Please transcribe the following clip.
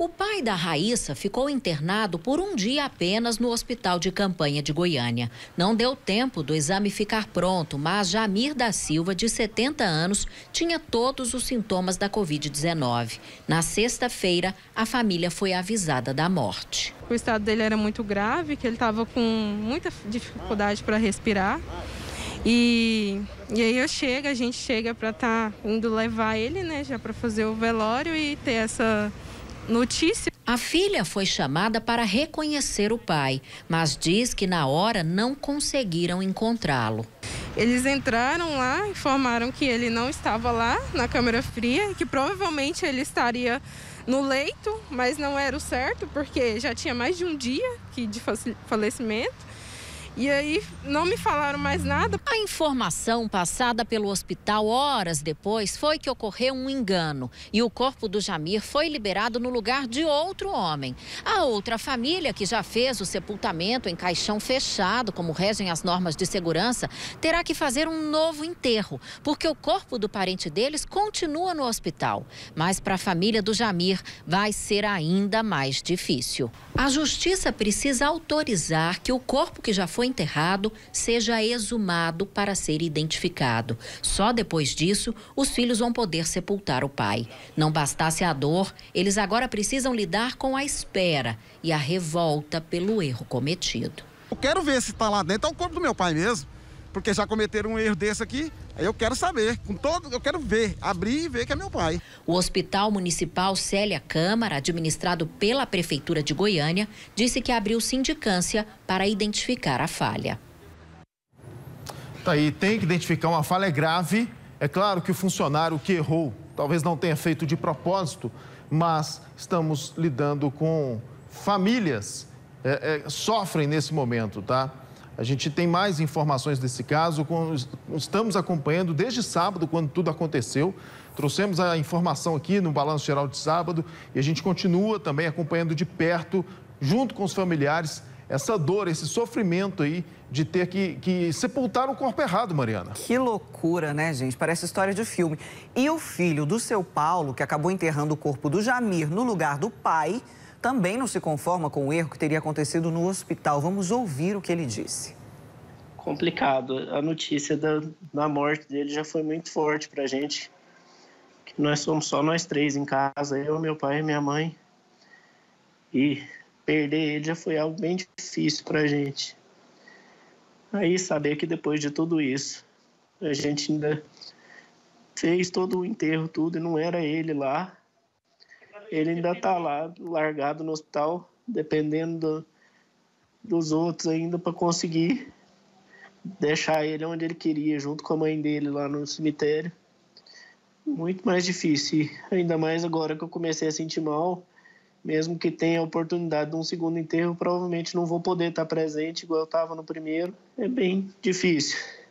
O pai da Raíssa ficou internado por um dia apenas no hospital de campanha de Goiânia. Não deu tempo do exame ficar pronto, mas Jamir da Silva, de 70 anos, tinha todos os sintomas da Covid-19. Na sexta-feira, a família foi avisada da morte. O estado dele era muito grave, que ele estava com muita dificuldade para respirar. E, e aí eu chego, a gente chega para estar tá indo levar ele, né, já para fazer o velório e ter essa notícia. A filha foi chamada para reconhecer o pai, mas diz que na hora não conseguiram encontrá-lo. Eles entraram lá, informaram que ele não estava lá na câmera fria, que provavelmente ele estaria no leito, mas não era o certo, porque já tinha mais de um dia que de falecimento. E aí não me falaram mais nada. A informação passada pelo hospital horas depois foi que ocorreu um engano e o corpo do Jamir foi liberado no lugar de outro homem. A outra família, que já fez o sepultamento em caixão fechado, como regem as normas de segurança, terá que fazer um novo enterro, porque o corpo do parente deles continua no hospital. Mas para a família do Jamir vai ser ainda mais difícil. A justiça precisa autorizar que o corpo que já foi enterrado seja exumado para ser identificado. Só depois disso, os filhos vão poder sepultar o pai. Não bastasse a dor, eles agora precisam lidar com a espera e a revolta pelo erro cometido. Eu quero ver se está lá dentro, é o corpo do meu pai mesmo porque já cometeram um erro desse aqui. Aí eu quero saber, com todo, eu quero ver, abrir e ver que é meu pai. O Hospital Municipal Célia Câmara, administrado pela Prefeitura de Goiânia, disse que abriu sindicância para identificar a falha. Tá aí, tem que identificar uma falha grave. É claro que o funcionário que errou talvez não tenha feito de propósito, mas estamos lidando com famílias é, é, sofrem nesse momento, tá? A gente tem mais informações desse caso, estamos acompanhando desde sábado, quando tudo aconteceu. Trouxemos a informação aqui no Balanço Geral de sábado e a gente continua também acompanhando de perto, junto com os familiares, essa dor, esse sofrimento aí de ter que, que sepultar o corpo errado, Mariana. Que loucura, né, gente? Parece história de filme. E o filho do seu Paulo, que acabou enterrando o corpo do Jamir no lugar do pai, também não se conforma com o erro que teria acontecido no hospital. Vamos ouvir o que ele disse. Complicado. A notícia da, da morte dele já foi muito forte para a gente. Nós somos só nós três em casa, eu, meu pai e minha mãe. E perder ele já foi algo bem difícil para a gente. Aí saber que depois de tudo isso, a gente ainda fez todo o enterro, tudo, e não era ele lá ele ainda está lá, largado no hospital, dependendo do, dos outros ainda para conseguir deixar ele onde ele queria, junto com a mãe dele lá no cemitério. Muito mais difícil, ainda mais agora que eu comecei a sentir mal. Mesmo que tenha a oportunidade de um segundo enterro, provavelmente não vou poder estar presente igual eu estava no primeiro. É bem difícil.